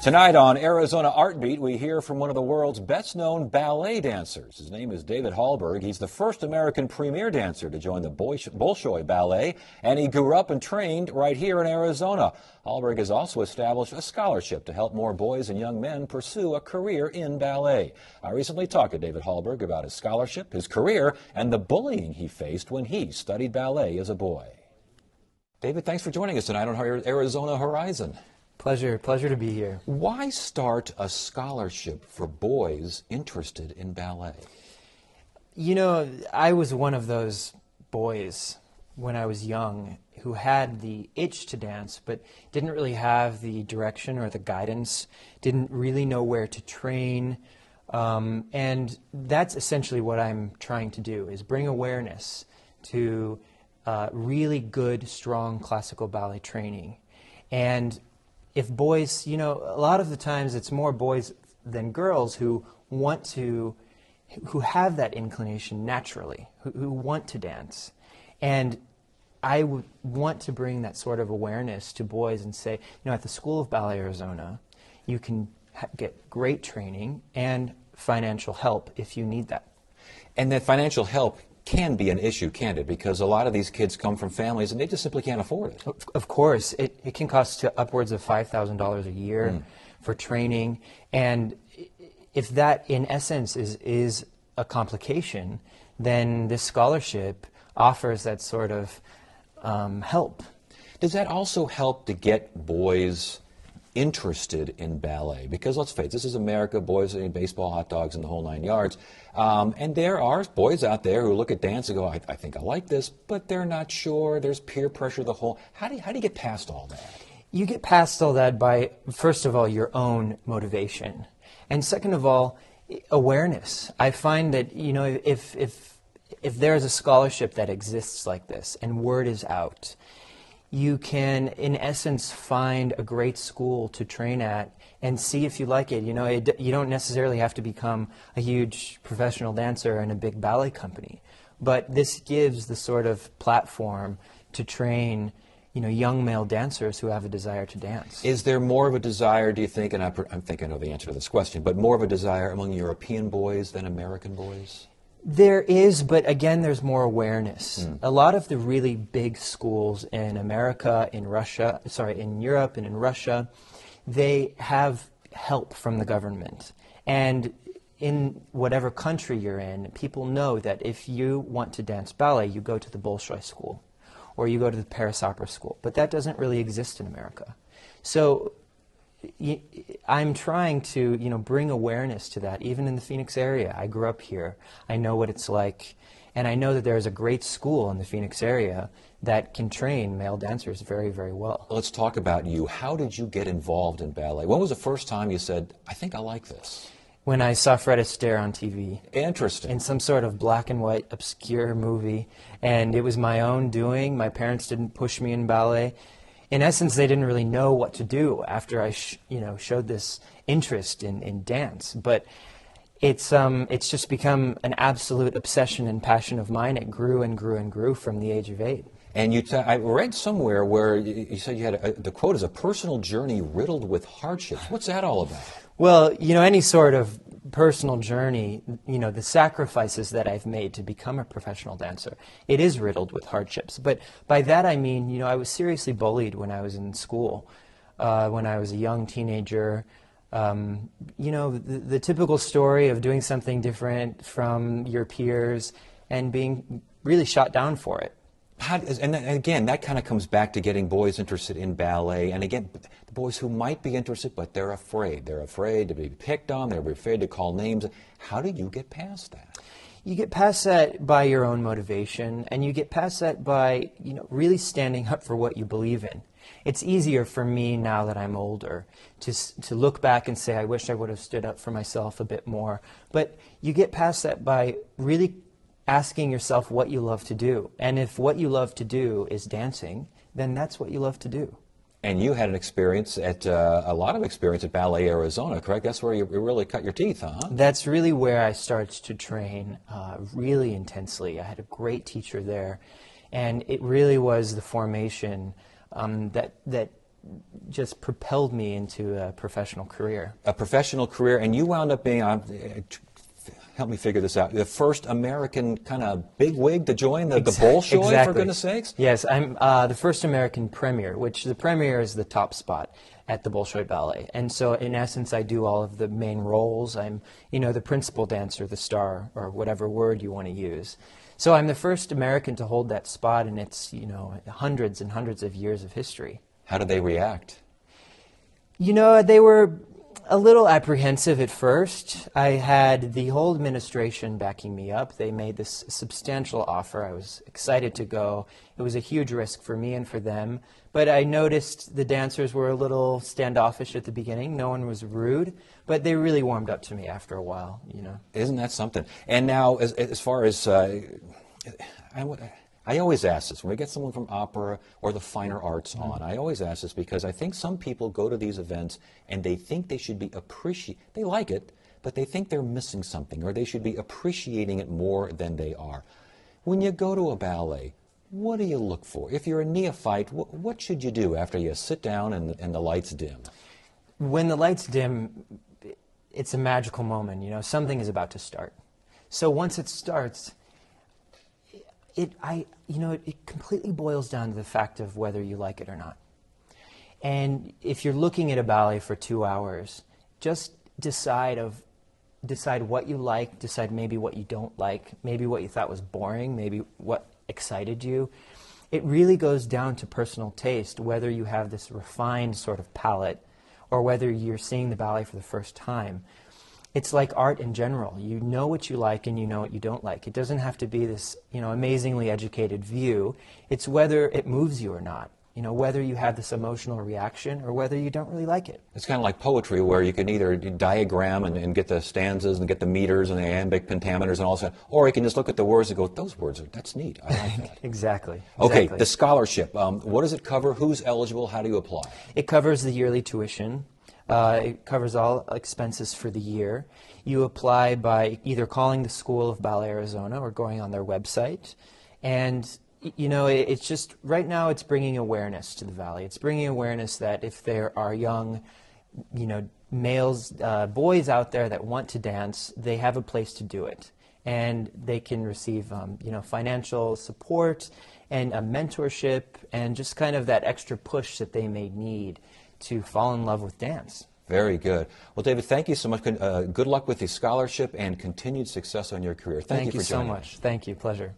Tonight on Arizona ArtBeat, we hear from one of the world's best known ballet dancers. His name is David Hallberg. He's the first American premier dancer to join the Bolshoi Ballet, and he grew up and trained right here in Arizona. Hallberg has also established a scholarship to help more boys and young men pursue a career in ballet. I recently talked to David Hallberg about his scholarship, his career, and the bullying he faced when he studied ballet as a boy. David, thanks for joining us tonight on Arizona Horizon. Pleasure, pleasure to be here. Why start a scholarship for boys interested in ballet? You know, I was one of those boys when I was young who had the itch to dance, but didn't really have the direction or the guidance, didn't really know where to train. Um, and that's essentially what I'm trying to do, is bring awareness to uh, really good, strong classical ballet training. And if boys, you know, a lot of the times it's more boys than girls who want to, who have that inclination naturally, who, who want to dance. And I would want to bring that sort of awareness to boys and say, you know, at the School of Ballet Arizona, you can ha- get great training and financial help if you need that. And that financial help can be an issue, can't it? Because a lot of these kids come from families and they just simply can't afford it. Of course. It, it can cost upwards of $5,000 a year mm. for training. And if that, in essence, is, is a complication, then this scholarship offers that sort of um, help. Does that also help to get boys interested in ballet because let's face it, this is America, boys eating baseball, hot dogs, and the whole nine yards. Um, and there are boys out there who look at dance and go, I, I, think I like this, but they're not sure. There's peer pressure, the whole. How do you, how do you get past all that? You get past all that by, first of all, your own motivation. And second of all, awareness. I find that, you know, if, if, if there is a scholarship that exists like this and word is out, you can, in essence, find a great school to train at and see if you like it. You know, it, you don't necessarily have to become a huge professional dancer in a big ballet company, but this gives the sort of platform to train you know, young male dancers who have a desire to dance. Is there more of a desire, do you think, and I, I think I know the answer to this question, but more of a desire among European boys than American boys? There is, but again, there's more awareness. Mm. A lot of the really big schools in America, in Russia, sorry, in Europe and in Russia, they have help from the government. And in whatever country you're in, people know that if you want to dance ballet, you go to the Bolshoi school or you go to the Paris Opera School. But that doesn't really exist in America. So I'm trying to, you know, bring awareness to that, even in the Phoenix area. I grew up here. I know what it's like. And I know that there is a great school in the Phoenix area that can train male dancers very, very well. Let's talk about you. How did you get involved in ballet? When was the first time you said, I think I like this? When I saw Fred Astaire on TV. Interesting. In some sort of black and white, obscure movie. And it was my own doing. My parents didn't push me in ballet in essence, they didn't really know what to do after I, sh- you know, showed this interest in, in dance. But it's um, it's just become an absolute obsession and passion of mine. It grew and grew and grew from the age of eight. And you, t- I read somewhere where you, said you had a, the quote is a personal journey riddled with hardships. What's that all about? Well, you know, any sort of personal journey, you know, the sacrifices that I've made to become a professional dancer, it is riddled with hardships. But by that I mean, you know, I was seriously bullied when I was in school, uh, when I was a young teenager. Um, you know, the, the typical story of doing something different from your peers and being really shot down for it. How, and, again, that kind of comes back to getting boys interested in ballet. And again, the boys who might be interested, but they're afraid. They're afraid to be picked on. They're afraid to call names. How do you get past that? You get past that by your own motivation, and you get past that by you know really standing up for what you believe in. It's easier for me now that I'm older to to look back and say I wish I would have stood up for myself a bit more. But you get past that by really asking yourself what you love to do. And if what you love to do is dancing, then that's what you love to do. And you had an experience at uh, a lot of experience at Ballet Arizona, correct? That's where you really cut your teeth, huh? That's really where I started to train uh, really intensely. I had a great teacher there, and it really was the formation um, that that just propelled me into a professional career. A professional career, and you wound up being, uh, help me figure this out, the first American kind of big wig to join the, the Bolshoi, exactly. for goodness sakes? Yes, I'm uh, the first American premier, which the premier is the top spot at the Bolshoi Ballet. And so, in essence, I do all of the main roles. I'm, you know, the principal dancer, the star, or whatever word you want to use. So I'm the first American to hold that spot, and it's, you know, hundreds and hundreds of years of history. How did they react? You know, they were a little apprehensive at first. I had the whole administration backing me up. They made this substantial offer. I was excited to go. It was a huge risk for me and for them. But I noticed the dancers were a little standoffish at the beginning. No one was rude, but they really warmed up to me after a while, you know. Isn't that something? And now, as, as far as, uh, I, I always ask this when we get someone from opera or the finer arts mm-hmm. on. I always ask this because I think some people go to these events and they think they should be appreciate. They like it, but they think they're missing something or they should be appreciating it more than they are. When you go to a ballet, what do you look for? If you're a neophyte, what, what should you do after you sit down and, and the lights dim? When the lights dim, it's a magical moment. You know, something is about to start. So once it starts, it, I, you know, it, it completely boils down to the fact of whether you like it or not. And if you're looking at a ballet for two hours, just decide of decide what you like, decide maybe what you don't like, maybe what you thought was boring, maybe what excited you. It really goes down to personal taste, whether you have this refined sort of palate or whether you're seeing the ballet for the first time it's like art in general. You know what you like and you know what you don't like. It doesn't have to be this, you know, amazingly educated view. It's whether it moves you or not. You know, whether you have this emotional reaction or whether you don't really like it. It's kind of like poetry where you can either diagram and, and get the stanzas and get the meters and the iambic pentameters and all that, or you can just look at the words and go, those words are, that's neat. I like that. exactly. Okay, exactly. the scholarship. Um, what does it cover? Who's eligible? How do you apply? It covers the yearly tuition. Uh, it covers all expenses for the year. You apply by either calling the School of Ballet Arizona or going on their website. And, you know, it, it's just, right now it's bringing awareness to the Valley. It's bringing awareness that if there are young, you know, males, uh, boys out there that want to dance, they have a place to do it. And they can receive, um, you know, financial support and a mentorship and just kind of that extra push that they may need to fall in love with dance. Very good. Well, David, thank you so much. Uh, good luck with the scholarship and continued success on your career. Thank, thank you, you for joining. Thank you so much. Thank you. Pleasure.